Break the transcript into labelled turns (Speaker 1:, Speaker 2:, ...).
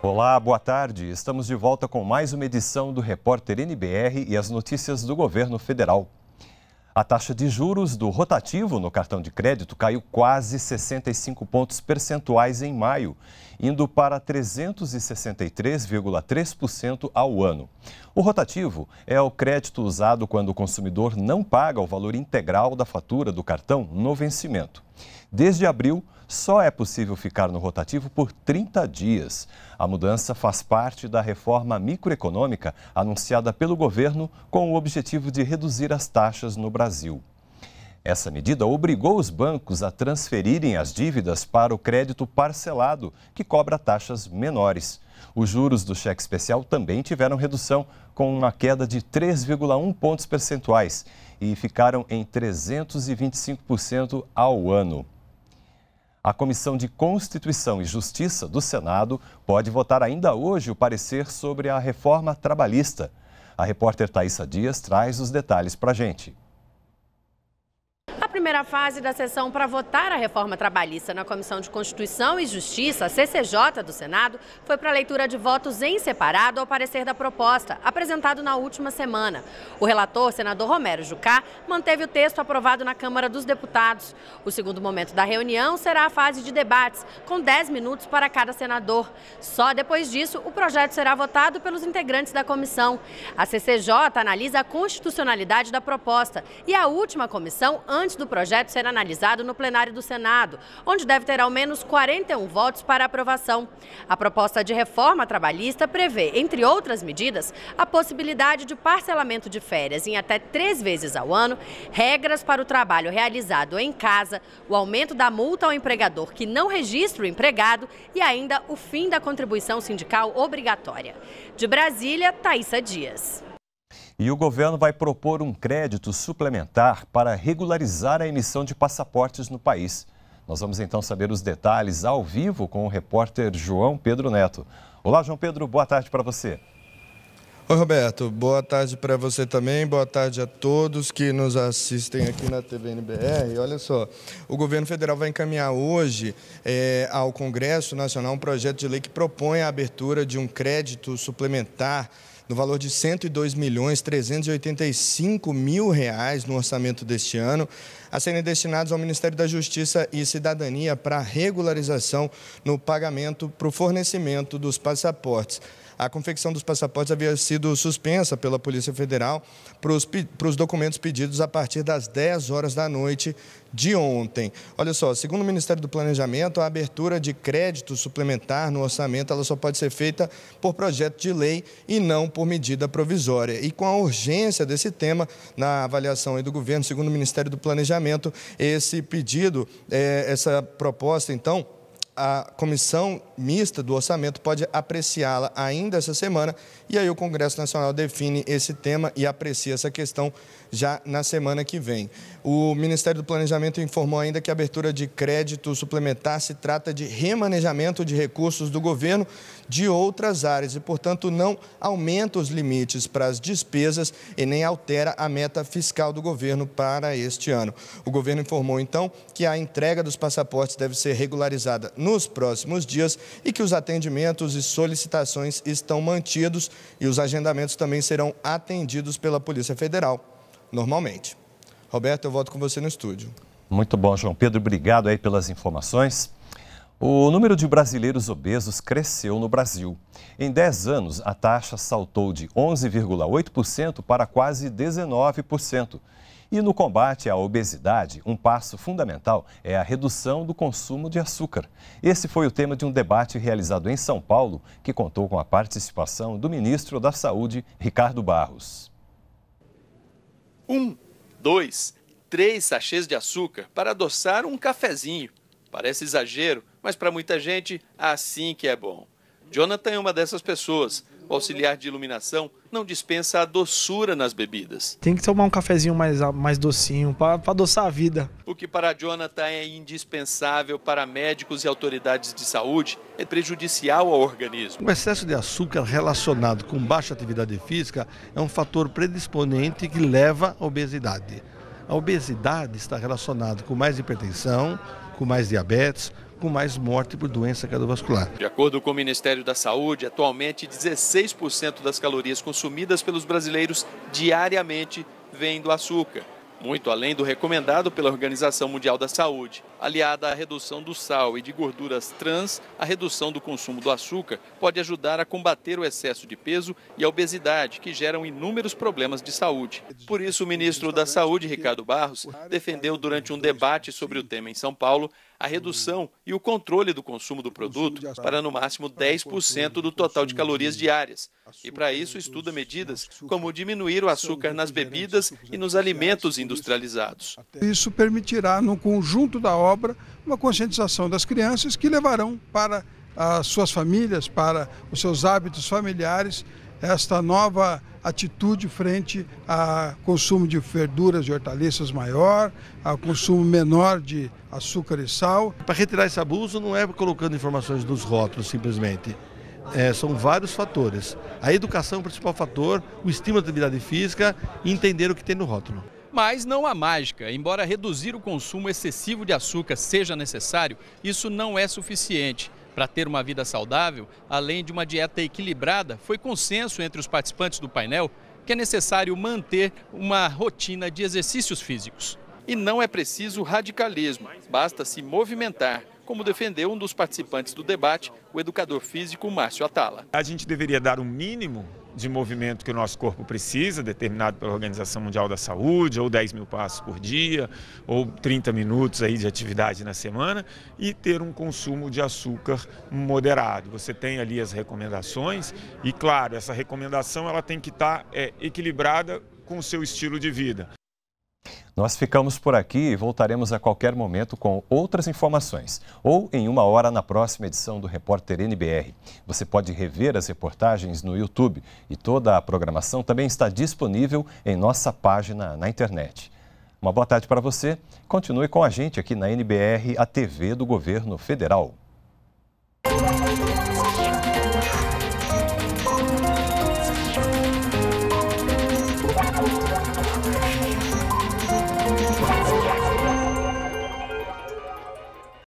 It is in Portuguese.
Speaker 1: Olá, boa tarde. Estamos de volta com mais uma edição do Repórter NBR e as notícias do governo federal. A taxa de juros do rotativo no cartão de crédito caiu quase 65 pontos percentuais em maio, indo para 363,3% ao ano. O rotativo é o crédito usado quando o consumidor não paga o valor integral da fatura do cartão no vencimento. Desde abril, só é possível ficar no rotativo por 30 dias. A mudança faz parte da reforma microeconômica anunciada pelo governo com o objetivo de reduzir as taxas no Brasil. Essa medida obrigou os bancos a transferirem as dívidas para o crédito parcelado, que cobra taxas menores. Os juros do cheque especial também tiveram redução, com uma queda de 3,1 pontos percentuais e ficaram em 325% ao ano. A Comissão de Constituição e Justiça do Senado pode votar ainda hoje o parecer sobre a reforma trabalhista. A repórter Thaisa Dias traz os detalhes para a gente.
Speaker 2: Primeira fase da sessão para votar a reforma trabalhista na Comissão de Constituição e Justiça, a CCJ do Senado, foi para leitura de votos em separado ao parecer da proposta, apresentado na última semana. O relator, senador Romero Jucá, manteve o texto aprovado na Câmara dos Deputados. O segundo momento da reunião será a fase de debates, com 10 minutos para cada senador. Só depois disso, o projeto será votado pelos integrantes da comissão. A CCJ analisa a constitucionalidade da proposta e a última comissão, antes do projeto ser analisado no plenário do Senado, onde deve ter ao menos 41 votos para aprovação. A proposta de reforma trabalhista prevê, entre outras medidas, a possibilidade de parcelamento de férias em até três vezes ao ano, regras para o trabalho realizado em casa, o aumento da multa ao empregador que não registra o empregado e ainda o fim da contribuição sindical obrigatória. De Brasília, Thaisa Dias.
Speaker 1: E o governo vai propor um crédito suplementar para regularizar a emissão de passaportes no país. Nós vamos então saber os detalhes ao vivo com o repórter João Pedro Neto. Olá, João Pedro, boa tarde para você.
Speaker 3: Oi, Roberto. Boa tarde para você também. Boa tarde a todos que nos assistem aqui na TV NBR. Olha só, o governo federal vai encaminhar hoje é, ao Congresso Nacional um projeto de lei que propõe a abertura de um crédito suplementar no valor de 102 milhões 385 mil reais no orçamento deste ano, a serem destinados ao Ministério da Justiça e Cidadania para regularização no pagamento para o fornecimento dos passaportes. A confecção dos passaportes havia sido suspensa pela Polícia Federal para os documentos pedidos a partir das 10 horas da noite de ontem. Olha só, segundo o Ministério do Planejamento, a abertura de crédito suplementar no orçamento ela só pode ser feita por projeto de lei e não por medida provisória. E com a urgência desse tema na avaliação do governo, segundo o Ministério do Planejamento, esse pedido, é, essa proposta, então, a comissão mista do orçamento pode apreciá-la ainda essa semana e aí o Congresso Nacional define esse tema e aprecia essa questão já na semana que vem. O Ministério do Planejamento informou ainda que a abertura de crédito suplementar se trata de remanejamento de recursos do governo de outras áreas e, portanto, não aumenta os limites para as despesas e nem altera a meta fiscal do governo para este ano. O governo informou, então, que a entrega dos passaportes deve ser regularizada nos próximos dias e que os atendimentos e solicitações estão mantidos e os agendamentos também serão atendidos pela Polícia Federal normalmente. Roberto, eu volto com você no estúdio.
Speaker 1: Muito bom, João Pedro. Obrigado aí pelas informações. O número de brasileiros obesos cresceu no Brasil. Em 10 anos, a taxa saltou de 11,8% para quase 19%. E no combate à obesidade, um passo fundamental é a redução do consumo de açúcar. Esse foi o tema de um debate realizado em São Paulo, que contou com a participação do ministro da Saúde, Ricardo Barros
Speaker 4: um, dois, três sachês de açúcar para adoçar um cafezinho. Parece exagero, mas para muita gente, assim que é bom. Jonathan é uma dessas pessoas. O auxiliar de iluminação não dispensa a doçura nas bebidas.
Speaker 5: Tem que tomar um cafezinho mais, mais docinho para adoçar a vida.
Speaker 4: O que para Jonathan é indispensável para médicos e autoridades de saúde é prejudicial ao organismo.
Speaker 6: O excesso de açúcar relacionado com baixa atividade física é um fator predisponente que leva à obesidade. A obesidade está relacionada com mais hipertensão, com mais diabetes, com mais morte por doença cardiovascular.
Speaker 4: De acordo com o Ministério da Saúde, atualmente 16% das calorias consumidas pelos brasileiros diariamente vêm do açúcar muito além do recomendado pela Organização Mundial da Saúde. Aliada à redução do sal e de gorduras trans, a redução do consumo do açúcar pode ajudar a combater o excesso de peso e a obesidade, que geram inúmeros problemas de saúde. Por isso, o ministro da Saúde, Ricardo Barros, defendeu durante um debate sobre o tema em São Paulo a redução e o controle do consumo do produto para no máximo 10% do total de calorias diárias. E para isso estuda medidas como diminuir o açúcar nas bebidas e nos alimentos industrializados.
Speaker 7: Isso permitirá, no conjunto da obra, uma conscientização das crianças que levarão para as suas famílias, para os seus hábitos familiares, esta nova atitude frente ao consumo de verduras e hortaliças maior, ao consumo menor de açúcar e sal.
Speaker 6: Para retirar esse abuso não é colocando informações nos rótulos simplesmente. É, são vários fatores. A educação é o principal fator, o estímulo da atividade física e entender o que tem no rótulo.
Speaker 8: Mas não há mágica. Embora reduzir o consumo excessivo de açúcar seja necessário, isso não é suficiente. Para ter uma vida saudável, além de uma dieta equilibrada, foi consenso entre os participantes do painel que é necessário manter uma rotina de exercícios físicos.
Speaker 4: E não é preciso radicalismo, basta se movimentar, como defendeu um dos participantes do debate, o educador físico Márcio Atala.
Speaker 9: A gente deveria dar o um mínimo de movimento que o nosso corpo precisa, determinado pela Organização Mundial da Saúde, ou 10 mil passos por dia, ou 30 minutos aí de atividade na semana, e ter um consumo de açúcar moderado. Você tem ali as recomendações, e claro, essa recomendação ela tem que estar é, equilibrada com o seu estilo de vida.
Speaker 1: Nós ficamos por aqui e voltaremos a qualquer momento com outras informações ou em uma hora na próxima edição do Repórter NBR. Você pode rever as reportagens no YouTube e toda a programação também está disponível em nossa página na internet. Uma boa tarde para você. Continue com a gente aqui na NBR, a TV do Governo Federal.